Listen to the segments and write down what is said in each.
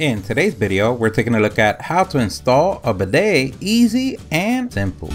In today's video, we're taking a look at how to install a bidet easy and simple.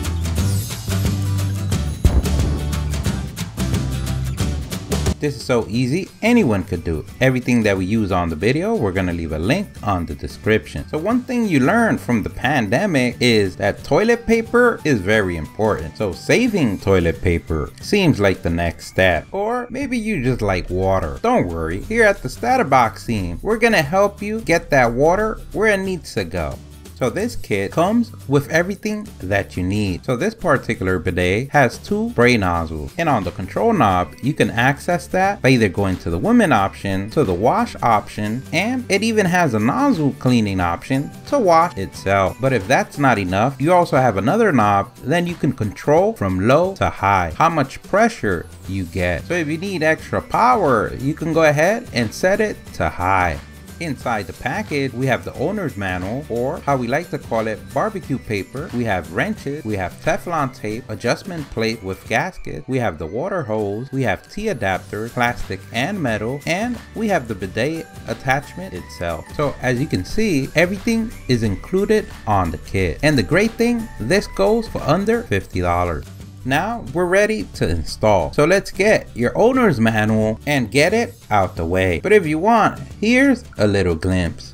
This is so easy, anyone could do it. Everything that we use on the video, we're gonna leave a link on the description. So one thing you learn from the pandemic is that toilet paper is very important. So saving toilet paper seems like the next step. Or maybe you just like water. Don't worry, here at the StatUpBox team, we're gonna help you get that water where it needs to go. So this kit comes with everything that you need. So this particular bidet has two spray nozzles and on the control knob you can access that by either going to the women option, to the wash option, and it even has a nozzle cleaning option to wash itself. But if that's not enough, you also have another knob, then you can control from low to high, how much pressure you get. So if you need extra power, you can go ahead and set it to high. Inside the package, we have the owner's manual, or how we like to call it, barbecue paper. We have wrenches, we have Teflon tape, adjustment plate with gasket, we have the water hose, we have T-adapter, plastic and metal, and we have the bidet attachment itself. So as you can see, everything is included on the kit. And the great thing, this goes for under $50. Now we're ready to install. So let's get your owner's manual and get it out the way. But if you want, here's a little glimpse.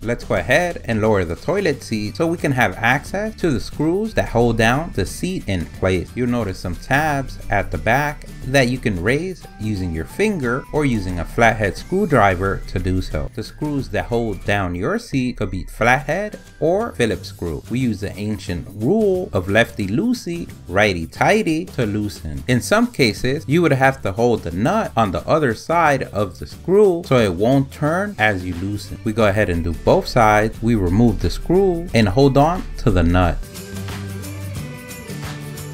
Let's go ahead and lower the toilet seat so we can have access to the screws that hold down the seat in place. You'll notice some tabs at the back that you can raise using your finger or using a flathead screwdriver to do so. The screws that hold down your seat could be flathead or Phillips screw. We use the ancient rule of lefty loosey, righty tighty to loosen. In some cases, you would have to hold the nut on the other side of the screw so it won't turn as you loosen. We go ahead and do both sides, we remove the screw and hold on to the nut.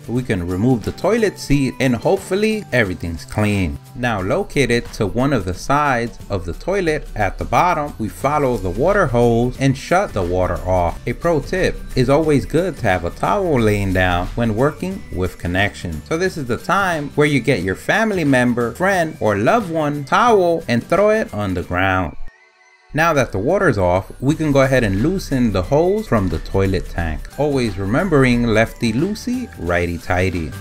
We can remove the toilet seat and hopefully everything's clean. Now located to one of the sides of the toilet at the bottom, we follow the water hose and shut the water off. A pro tip is always good to have a towel laying down when working with connection. So this is the time where you get your family member, friend, or loved one towel and throw it on the ground. Now that the water's off, we can go ahead and loosen the hose from the toilet tank. Always remembering lefty loosey, righty tighty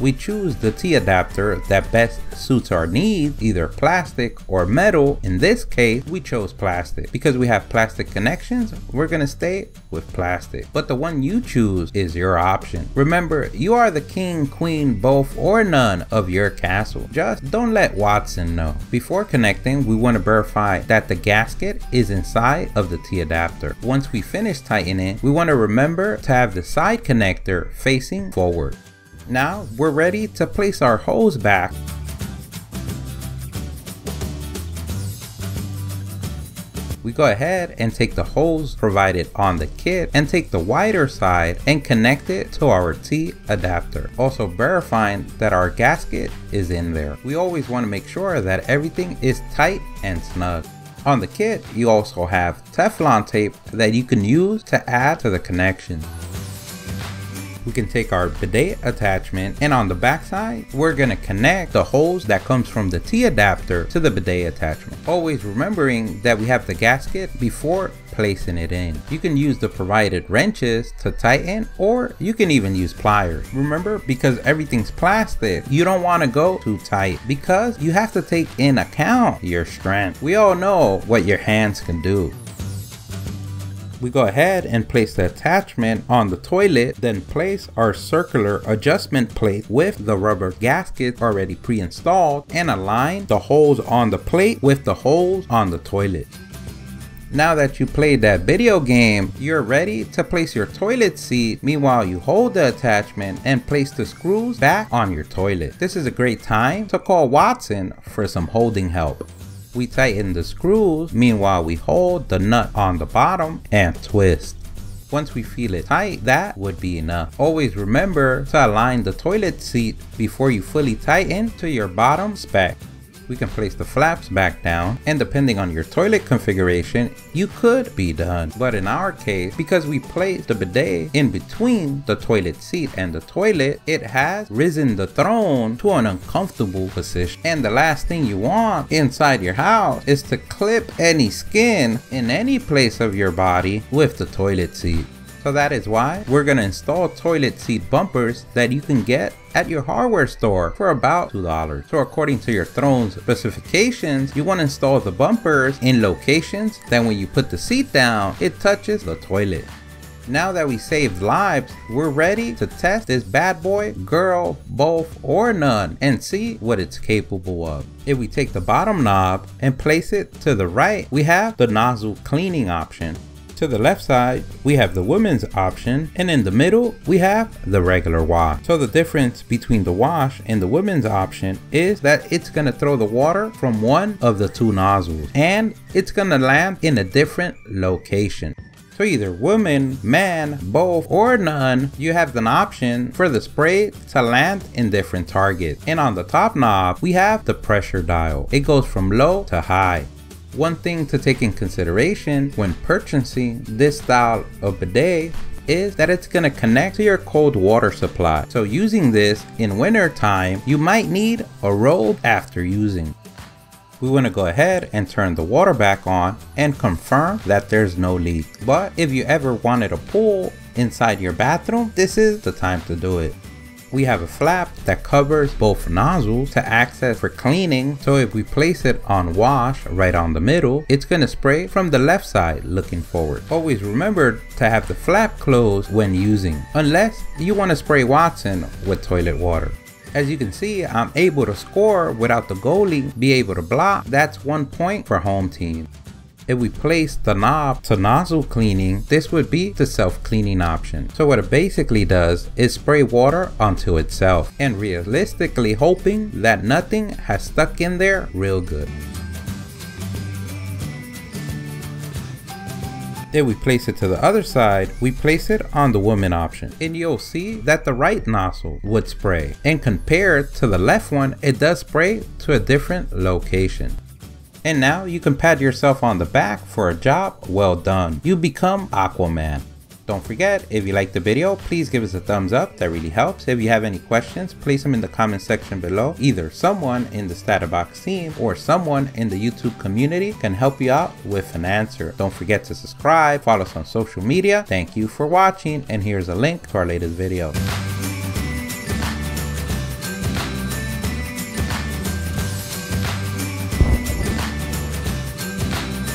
we choose the T-adapter that best suits our needs, either plastic or metal. In this case, we chose plastic. Because we have plastic connections, we're gonna stay with plastic. But the one you choose is your option. Remember, you are the king, queen, both or none of your castle. Just don't let Watson know. Before connecting, we wanna verify that the gasket is inside of the T-adapter. Once we finish tightening, we wanna remember to have the side connector facing forward. Now we're ready to place our hose back. We go ahead and take the hose provided on the kit and take the wider side and connect it to our T adapter. Also verifying that our gasket is in there. We always want to make sure that everything is tight and snug. On the kit, you also have Teflon tape that you can use to add to the connection we can take our bidet attachment and on the back side, we're gonna connect the hose that comes from the T adapter to the bidet attachment. Always remembering that we have the gasket before placing it in. You can use the provided wrenches to tighten or you can even use pliers. Remember, because everything's plastic, you don't want to go too tight because you have to take in account your strength. We all know what your hands can do we go ahead and place the attachment on the toilet, then place our circular adjustment plate with the rubber gasket already pre-installed and align the holes on the plate with the holes on the toilet. Now that you played that video game, you're ready to place your toilet seat. Meanwhile, you hold the attachment and place the screws back on your toilet. This is a great time to call Watson for some holding help we tighten the screws. Meanwhile, we hold the nut on the bottom and twist. Once we feel it tight, that would be enough. Always remember to align the toilet seat before you fully tighten to your bottom spec. We can place the flaps back down and depending on your toilet configuration, you could be done. But in our case, because we placed the bidet in between the toilet seat and the toilet, it has risen the throne to an uncomfortable position. And the last thing you want inside your house is to clip any skin in any place of your body with the toilet seat. So that is why we're to install toilet seat bumpers that you can get at your hardware store for about $2. So according to your throne's specifications, you want to install the bumpers in locations that when you put the seat down, it touches the toilet. Now that we saved lives, we're ready to test this bad boy, girl, both, or none, and see what it's capable of. If we take the bottom knob and place it to the right, we have the nozzle cleaning option. To the left side, we have the women's option, and in the middle, we have the regular wash. So the difference between the wash and the women's option is that it's gonna throw the water from one of the two nozzles, and it's gonna land in a different location. So either woman, man, both, or none, you have an option for the spray to land in different targets. And on the top knob, we have the pressure dial. It goes from low to high. One thing to take in consideration when purchasing this style of bidet is that it's going to connect to your cold water supply. So using this in winter time, you might need a robe after using. We want to go ahead and turn the water back on and confirm that there's no leak. But if you ever wanted a pool inside your bathroom, this is the time to do it we have a flap that covers both nozzles to access for cleaning. So if we place it on wash right on the middle, it's gonna spray from the left side looking forward. Always remember to have the flap closed when using, unless you wanna spray Watson with toilet water. As you can see, I'm able to score without the goalie be able to block. That's one point for home team. If we place the knob to nozzle cleaning, this would be the self-cleaning option. So what it basically does is spray water onto itself and realistically hoping that nothing has stuck in there real good. If we place it to the other side, we place it on the woman option. And you'll see that the right nozzle would spray. And compared to the left one, it does spray to a different location. And now you can pat yourself on the back for a job well done. You become Aquaman. Don't forget, if you liked the video, please give us a thumbs up, that really helps. If you have any questions, place them in the comment section below. Either someone in the StatUpBox team or someone in the YouTube community can help you out with an answer. Don't forget to subscribe, follow us on social media. Thank you for watching, and here's a link to our latest video.